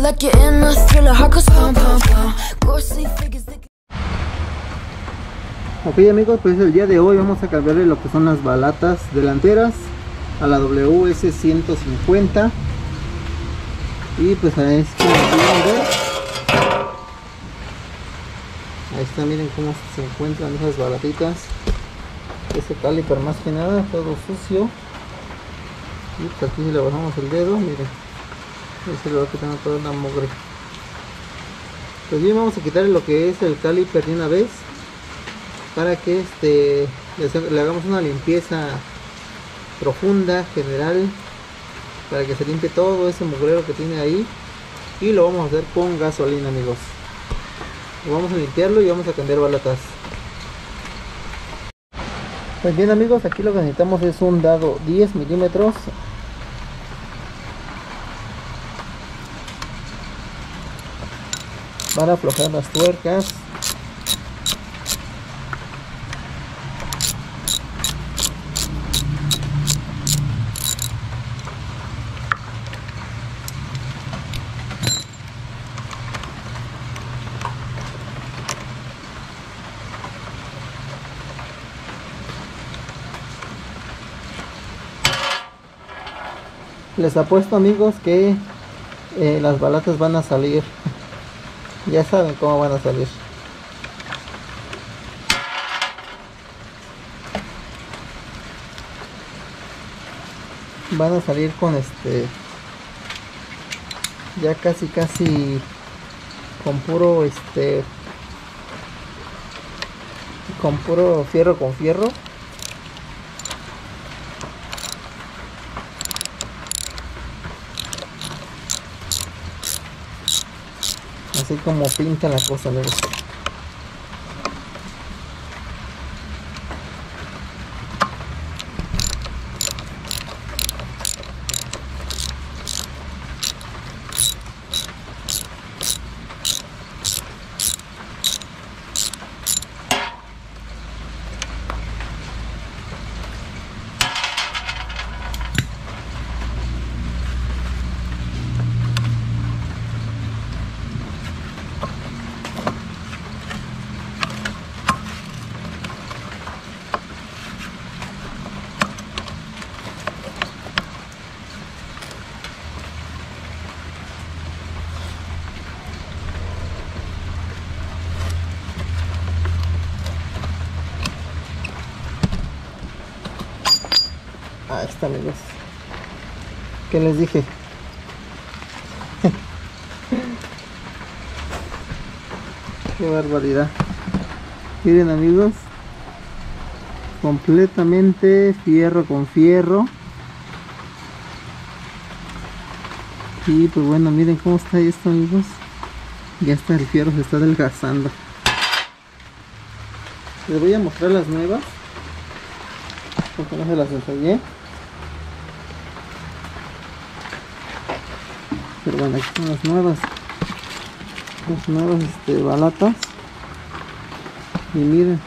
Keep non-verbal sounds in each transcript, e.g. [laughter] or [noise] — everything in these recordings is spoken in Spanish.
a Ok amigos, pues el día de hoy vamos a cambiarle lo que son las balatas delanteras a la WS150 y pues ahí es como pueden ver. Ahí está, miren cómo se encuentran esas balatitas. Ese caliper más que nada, todo sucio. Y pues aquí le bajamos el dedo, miren se le va quitando toda la mugre. Pues bien, vamos a quitar lo que es el caliper de una vez para que este le hagamos una limpieza profunda general para que se limpie todo ese mugrero que tiene ahí y lo vamos a hacer con gasolina amigos. Vamos a limpiarlo y vamos a cambiar balatas. Pues bien amigos aquí lo que necesitamos es un dado 10 milímetros para aflojar las tuercas. Les apuesto amigos que eh, las balatas van a salir [laughs] ya saben cómo van a salir. Van a salir con este ya casi casi con puro este con puro fierro con fierro así como pinta la cosa amigos Amigos. ¿Qué les dije? [laughs] Qué barbaridad. Miren amigos. Completamente fierro con fierro. Y pues bueno, miren cómo está esto amigos. Ya está el fierro, se está adelgazando. Les voy a mostrar las nuevas. Porque no se las enseñé. Bueno aquí son las nuevas las nuevas este, balatas. Y miren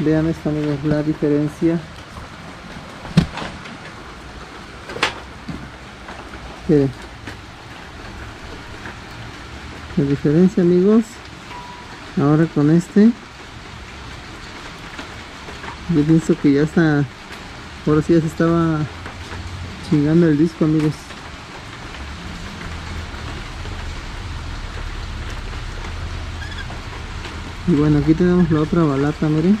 vean esto amigos la diferencia. Miren. La diferencia amigos ahora con este. Yo pienso que ya está ahora sí ya se estaba chingando el disco amigos y bueno aquí tenemos la otra balata miren.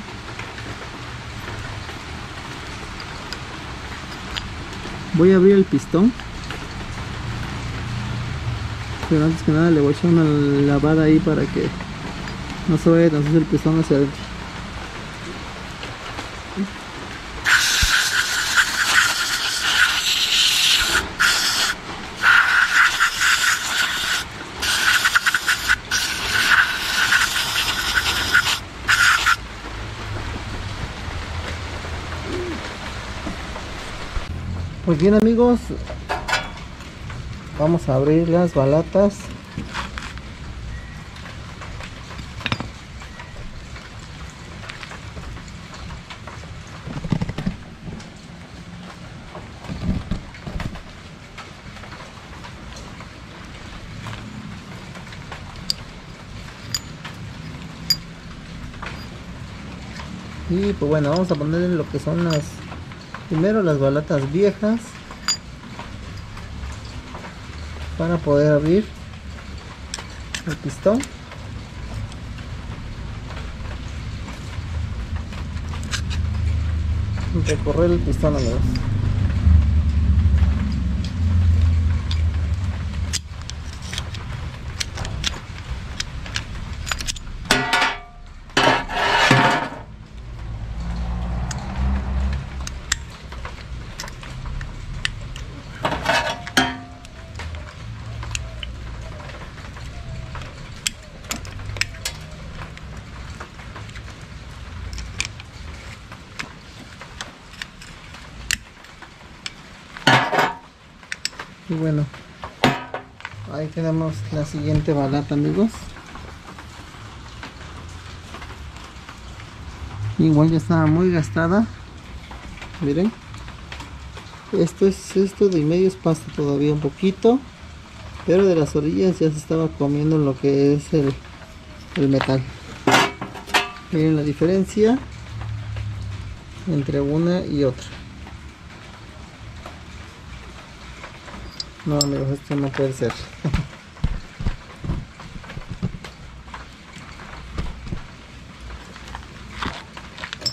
Voy a abrir el pistón. Pero antes que nada le voy a echar una lavada ahí para que no se vaya sucio el pistón hacia adentro Pues bien amigos, vamos a abrir las balatas. Y pues bueno, vamos a poner lo que son las primero las balatas viejas para poder abrir el pistón. Recorrer el pistón amigos bueno ahí tenemos la siguiente balata amigos. Igual ya estaba muy gastada. Miren. Esto es esto de medio es todavía un poquito pero de las orillas ya se estaba comiendo lo que es el, el metal. Miren la diferencia entre una y otra No amigos, esto no puede ser. [laughs]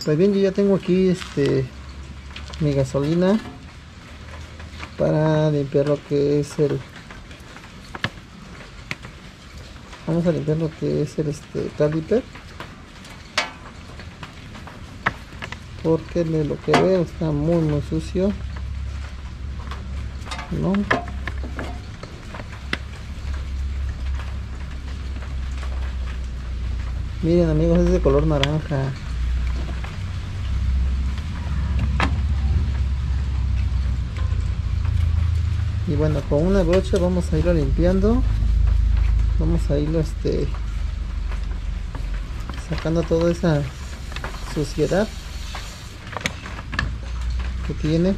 Pues bien, yo ya tengo aquí este mi gasolina para limpiar lo que es el vamos a limpiar lo que es el este caliper porque de lo que veo está muy muy sucio. No Miren amigos, es de color naranja. Y bueno, con una brocha vamos a irlo limpiando. Vamos a irlo este sacando toda esa suciedad que tiene.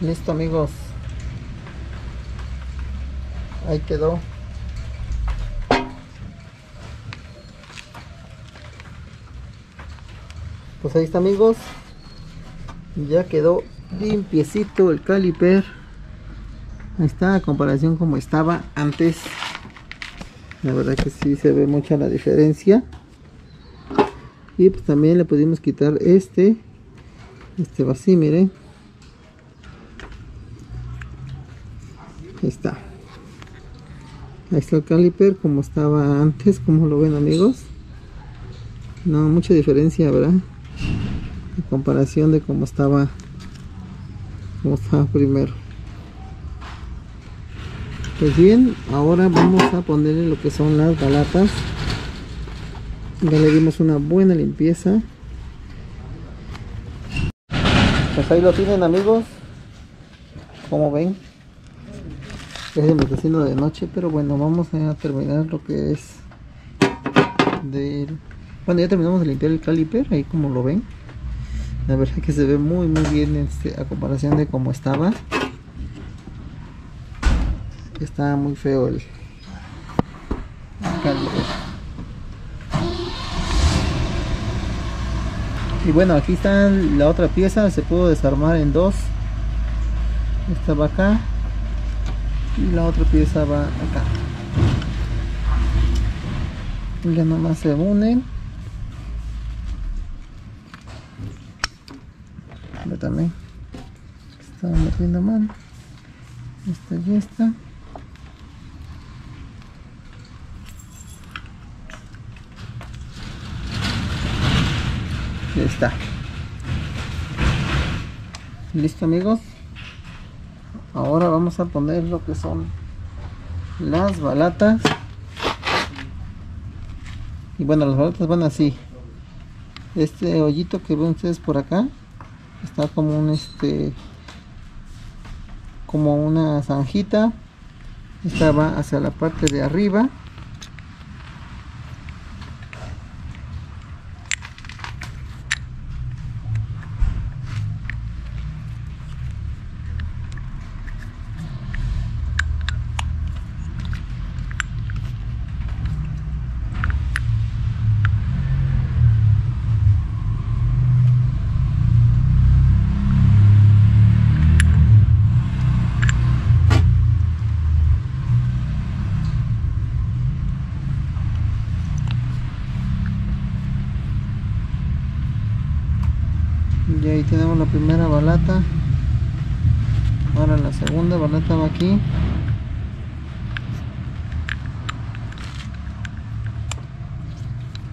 Listo amigos. Ahí quedó. Pues ahí está amigos. Ya quedó limpiecito el caliper. Ahí está a comparación como estaba antes. La verdad que sí se ve mucha la diferencia. Y pues también le pudimos quitar este. Este va así, miren. Está. Ahí está el caliper como estaba antes, como lo ven amigos. No, mucha diferencia, ¿verdad? En comparación de cómo estaba, como estaba primero. Pues bien, ahora vamos a ponerle lo que son las balatas. Ya le dimos una buena limpieza. Pues ahí lo tienen amigos. Como ven, ya se me haciendo de noche, pero bueno, vamos a terminar lo que es del... Bueno, ya terminamos de limpiar el caliper, ahí como lo ven. La verdad que se ve muy muy bien este, a comparación de cómo estaba. Está muy feo el, el caliper. Y bueno, aquí está la otra pieza, se pudo desarmar en dos. Esta va acá y la otra pieza va acá. Ya nomás se unen. Ya también. Estaba metiendo mal esta y esta. Ya está. Listo amigos ahora vamos a poner lo que son las balatas. Y bueno las balatas van así. Este hoyito que ven ustedes por acá está como un este como una zanjita. Esta va hacia la parte de arriba ahí tenemos la primera balata. Ahora la segunda balata va aquí.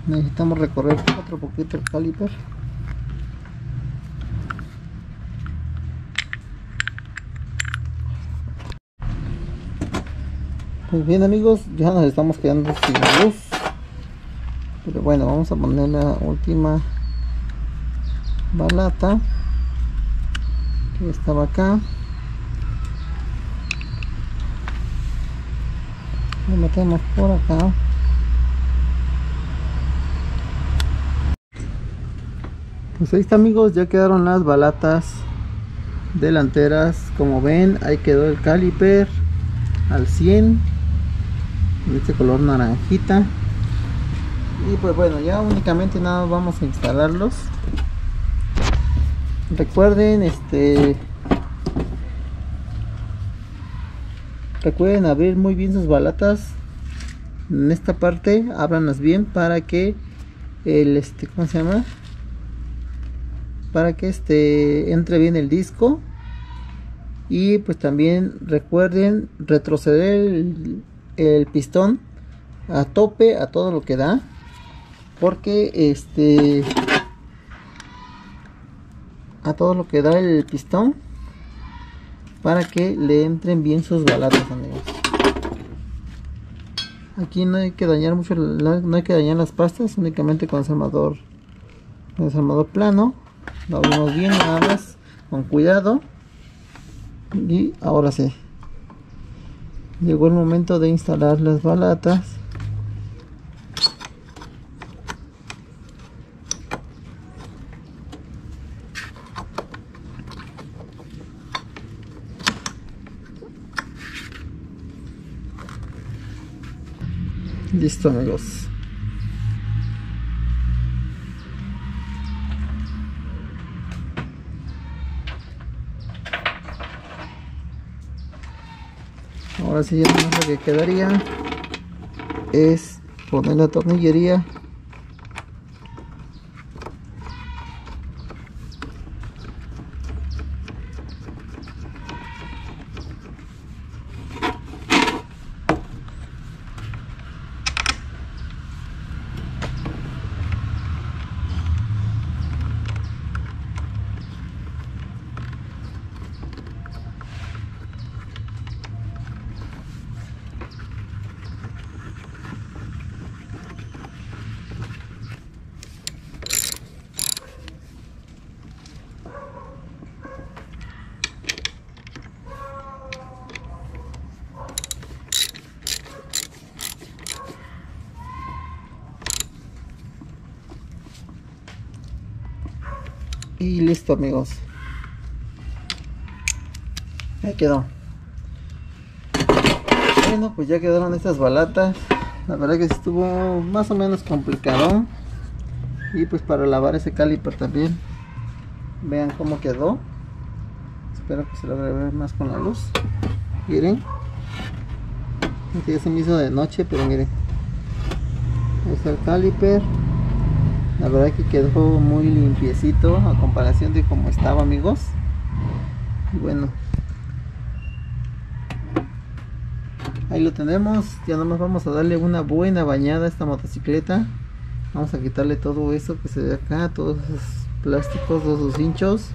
Necesitamos recorrer otro poquito el caliper. Pues bien amigos ya nos estamos quedando sin luz. Pero bueno vamos a poner la última balata estaba acá. Lo metemos por acá. Pues ahí está amigos ya quedaron las balatas delanteras. Como ven ahí quedó el caliper al 100 en este color naranjita. Y pues bueno ya únicamente nada vamos a instalarlos recuerden este recuerden abrir muy bien sus balatas. En esta parte ábranlas bien para que el este cómo se llama para que este entre bien el disco. Y pues también recuerden retroceder el, el pistón a tope a todo lo que da. Porque este a todo lo que da el pistón para que le entren bien sus balatas amigos. Aquí no hay que dañar mucho no hay que dañar las pastas únicamente con desarmador desarmador plano. Lo abrimos bien nada más con cuidado. Y ahora sí llegó el momento de instalar las balatas Listo amigos. Ahora sí ya lo que quedaría es poner la tornillería y listo amigos. Ya quedó. Bueno pues ya quedaron estas balatas. La verdad que estuvo más o menos complicado. Y pues para lavar ese caliper también. Vean cómo quedó. Espero que se logre ver más con la luz. Miren. Este ya se me hizo de noche pero miren. Este es el caliper la verdad que quedó muy limpiecito a comparación de como estaba amigos. Y bueno. Ahí lo tenemos. Ya nomás vamos a darle una buena bañada a esta motocicleta. Vamos a quitarle todo eso que se ve acá todos esos plásticos todos esos hinchos.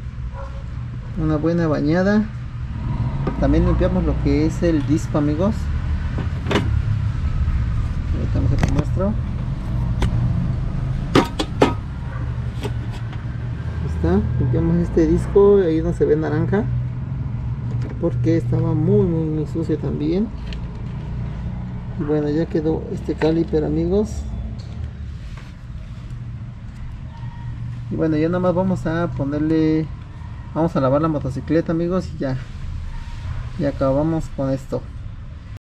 Una buena bañada. También limpiamos lo que es el disco amigos. Ahorita se lo muestro este disco ahí donde se ve naranja porque estaba muy muy muy sucio también. Y bueno ya quedó este caliper amigos. Y bueno ya nada más vamos a ponerle vamos a lavar la motocicleta amigos y ya. Y acabamos con esto